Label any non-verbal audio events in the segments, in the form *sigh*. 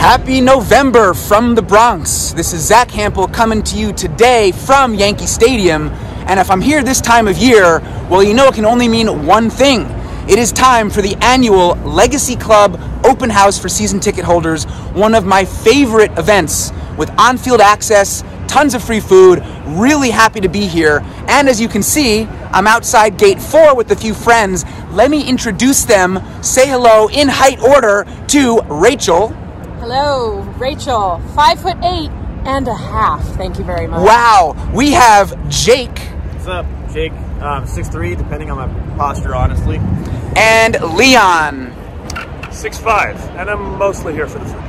Happy November from the Bronx. This is Zack Hample coming to you today from Yankee Stadium. And if I'm here this time of year, well, you know it can only mean one thing. It is time for the annual Legacy Club open house for season ticket holders, one of my favorite events with on field access, tons of free food. Really happy to be here. And as you can see, I'm outside gate four with a few friends. Let me introduce them, say hello in height order to Rachel. Hello, Rachel. Five foot eight and a half. Thank you very much. Wow. We have Jake What's up, Jake? Um, 6'3", depending on my posture, honestly. and Leon. Six five, and I'm mostly here for the food.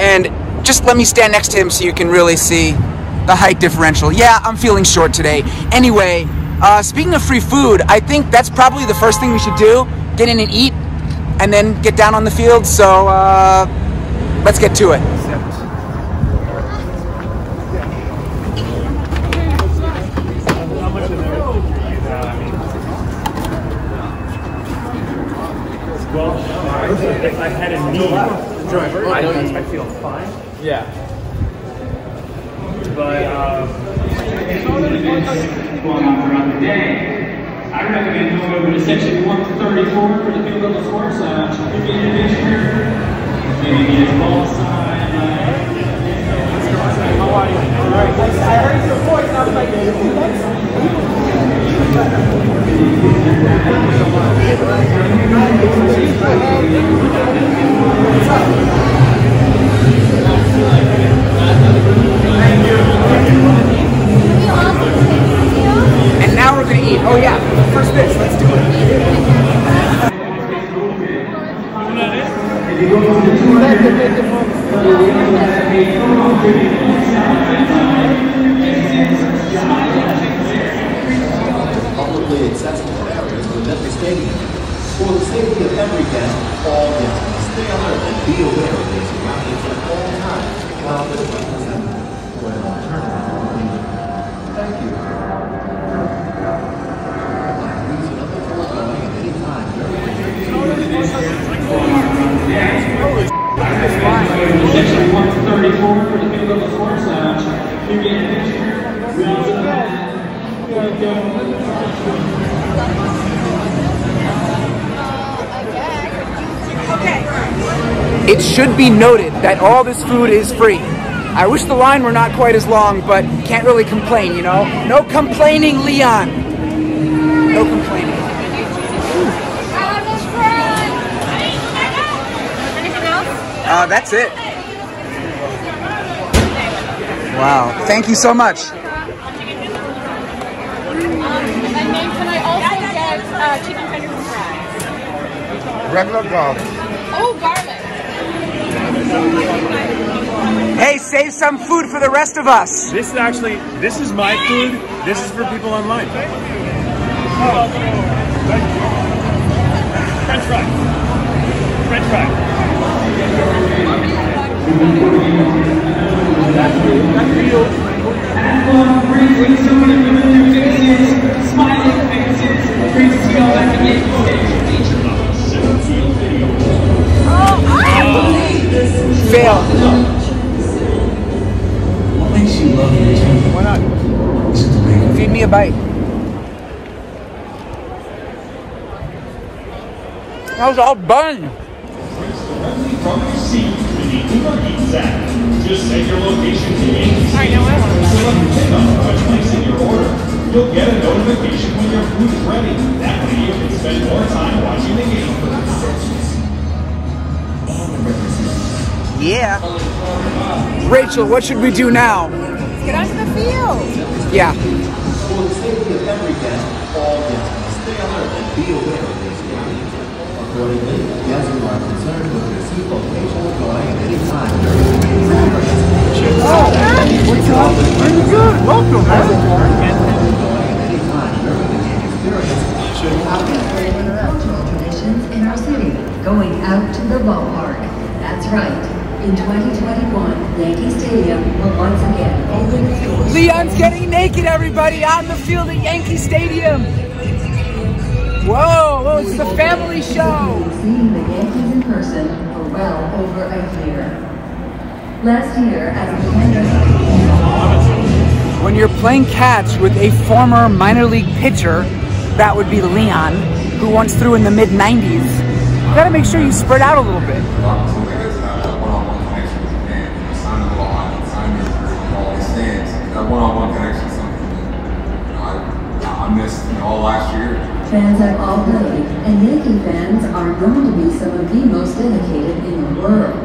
And just let me stand next to him so you can really see the height differential. Yeah, I'm feeling short today. Anyway, uh, speaking of free food, I think that's probably the first thing we should do. Get in and eat, and then get down on the field. So uh, let's get to it. Well, if I had a knee, I, I feel fine. Yeah. But, um, I recommend going over to section 134 for the field goal course. Uh, should be an adventure. Maybe get a ball sign. And Oh yeah, first pitch, Let's do it. publicly accessible areas within the stadium. For the safety of every guest, all guests stay alert and be aware of their surroundings at all times. While an It should be noted that all this food is free. I wish the line were not quite as long, but can't really complain, you know? No complaining, Leon. No complaining. Uh, that's it. Wow. Thank you so much. And then I also get uh, chicken tenders and fries? Regular garlic. Oh, garlic. Hey, save some food for the rest of us. this is actually, this is my food. This is for people online. French fry. French fry. Everyone briefly, someone in the smiling faces, great to see all back at Yankee Stadium. Fail. What makes you love your team? Why not? Is it the bacon? Feed me a bite. That was all bun. from your seat beneath the parking sack. Just send your location to Yankees. I know I want to Select the pickup by placing your order. You'll get a notification when your food is ready. Yeah. Rachel, what should we do now? Get out onto the field. Yeah. For the safety of every guest, all guests must stay alert and be aware of their surroundings. Accordingly, guests who are concerned with their seat location will going at any time during the meeting experience. Welcome, Going at any time during the game should not be cultural traditions in our city, going out to the ballpark. That's right. In 2021, Yankee Stadium will once again open its doors. Leon's getting naked, everybody, on the field at Yankee Stadium. Whoa, was it's the family show. Seeing the Yankees in person for well over a year. Last year, as a defender, When you're playing catch with a former minor league pitcher, that would be Leon, who once threw in the mid 90s, you gotta make sure you spread out a little bit. That one-on-one connection is something that you know, I, I missed you know, all last year. fans have all played, and Yankee fans are known to be some of the most dedicated in the world.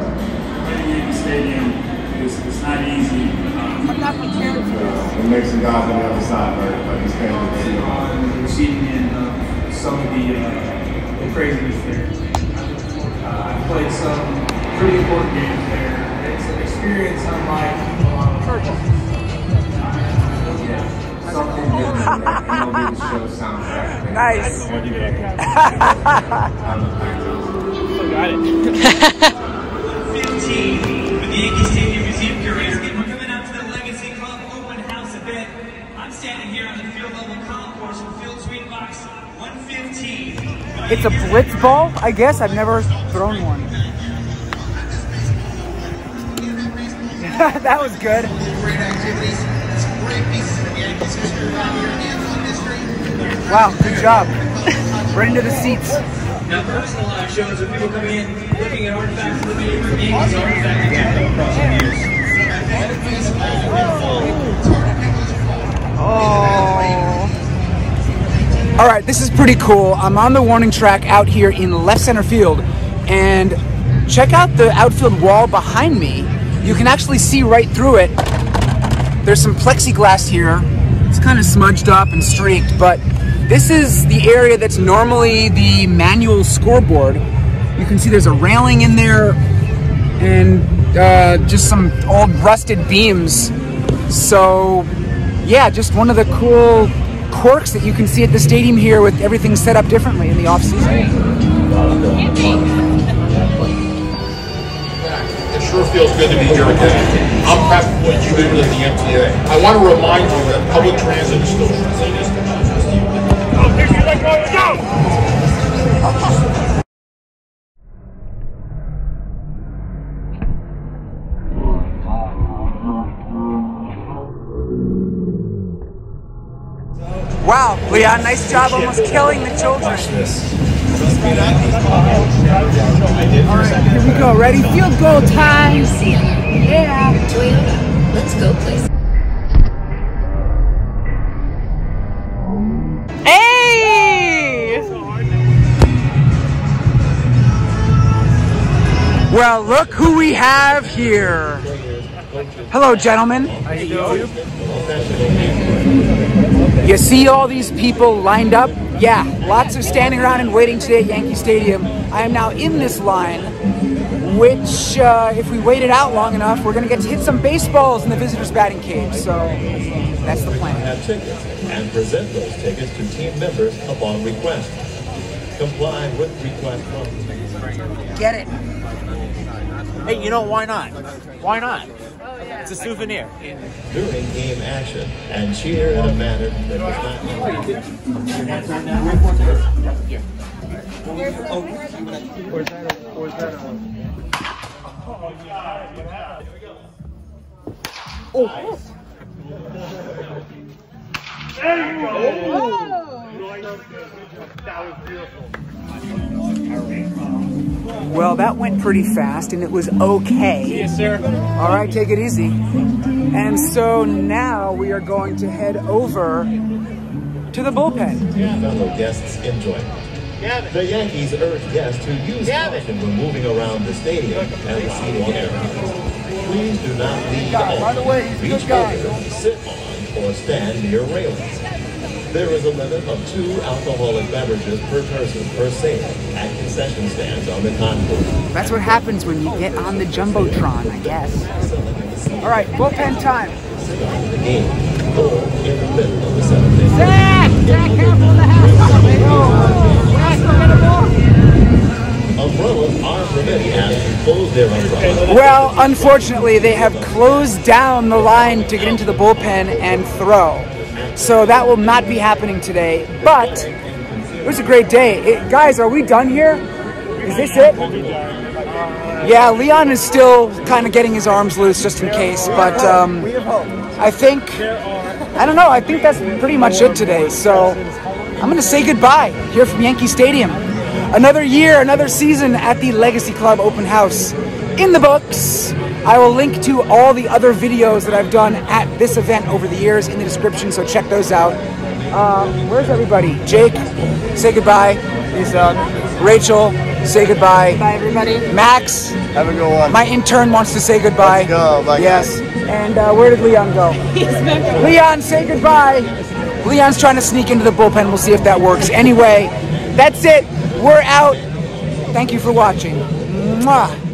Getting Yankee Stadium is, is not easy. Um, It makes some guys on the other side, but, but he's kind of see on the receiving end of some of the, uh, the craziness there. Uh, I played some pretty important games there. It's an experience unlike a lot of Nice. 15 with the Yankee Stadium Museum curators. Again, we're coming out to the Legacy Club open house event. I'm standing here on the field level concourse from Field Box 115. It's a blitz ball, I guess. I've never thrown one. *laughs* that was good. Wow, good job. Right into the seats. Now, personalized shows of people coming in, looking at artifacts, looking at different Yankees artifacts that have across the years. Oh. All right, this is pretty cool. I'm on the warning track out here in left center field, and check out the outfield wall behind me. You can actually see right through it. There's some plexiglass here. Kind of smudged up and streaked, but this is the area that's normally the manual scoreboard. You can see there's a railing in there and uh, just some old rusted beams. So, yeah, just one of the cool quirks that you can see at the stadium here with everything set up differently in the off season. It sure feels good to be here again. I'm proud of what you did with the MTA. I want to remind you that public transit is still Wow, Leon, nice job almost killing the children. All right, here we go. Ready? Field goal time. Yeah. Toyota, let's go places. Hey! Well, look who we have here. Hello, gentlemen. You see all these people lined up? Yeah, lots of standing around and waiting today at Yankee Stadium. I am now in this line, which, uh, if we wait it out long enough, we're going to get to hit some baseballs in the visitors' batting cage. So that's the plan. have tickets and present those tickets to team members upon request. Comply with request forms. Get it. Hey, you know why not? Why not? It's a souvenir. During game action and cheer in a manner that Where's that? Oh! There you go. That was not Well, that went pretty fast and it was okay. Yes, sir. All right, take it easy. And so now we are going to head over to the bullpen. fellow guests enjoy. The Yankees urge guests to use caution when moving around the stadium and the seating areas. Please do not lead on, reach over, sit on, or stand near railings. There is a limit of two alcoholic beverages per person per sale at concession stands on the concourse. That's what happens when you get on the Jumbotron, I guess. All right, bullpen time. Start the game or in the middle of the seventh inning. Zack! Zack, careful the house. Umbrellas are permitted as to close their umbrella. Well, unfortunately, they have closed down the line to get into the bullpen and throw. So that will not be happening today. But It was a great day. It, guys, are we done here? Is this it? Yeah, Leon is still kind of getting his arms loose just in case, but um, I think, I don't know, I think that's pretty much it today. So I'm going to say goodbye here from Yankee Stadium. Another year, another season at the Legacy Club Open House in the books. I will link to all the other videos that I've done at this event over the years in the description, so check those out. Uh, where's everybody? Jake, say goodbye. He's done. Rachel, say goodbye. Bye, everybody. Max, Have a good one. my intern wants to say goodbye. Let's go. Bye, yes. guys. And uh, where did Leon go? *laughs* He's back. Leon, say goodbye. Leon's trying to sneak into the bullpen. We'll see if that works. Anyway, that's it. We're out. Thank you for watching. Mwah.